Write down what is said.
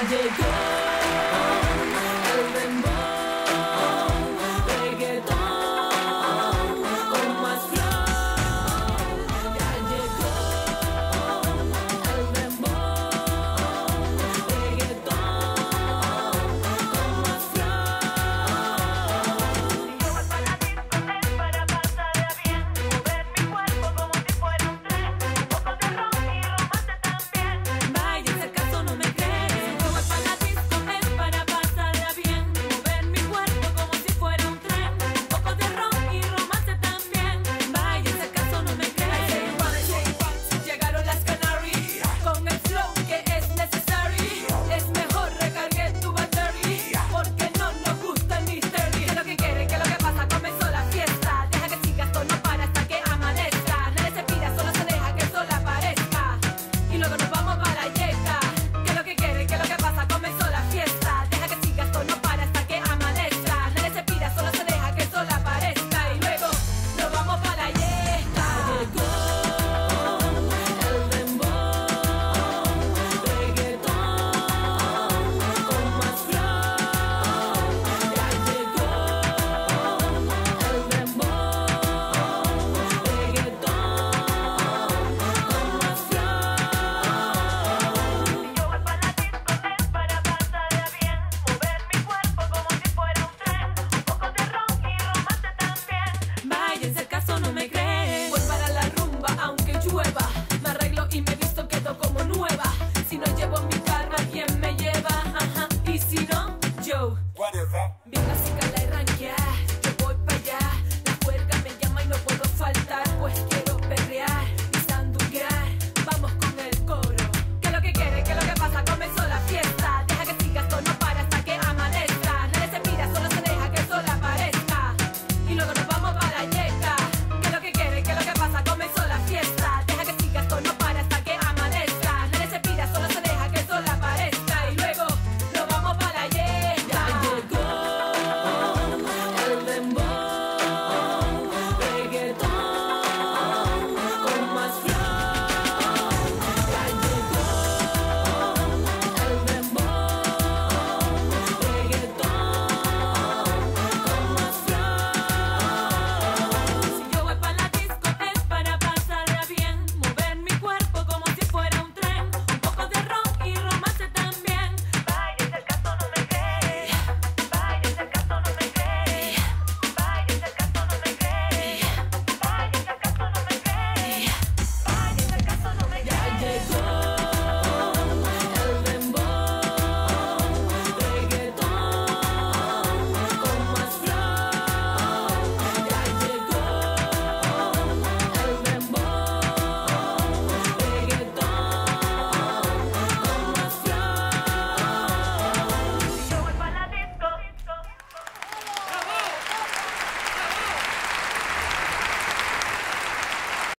I did. Así que le.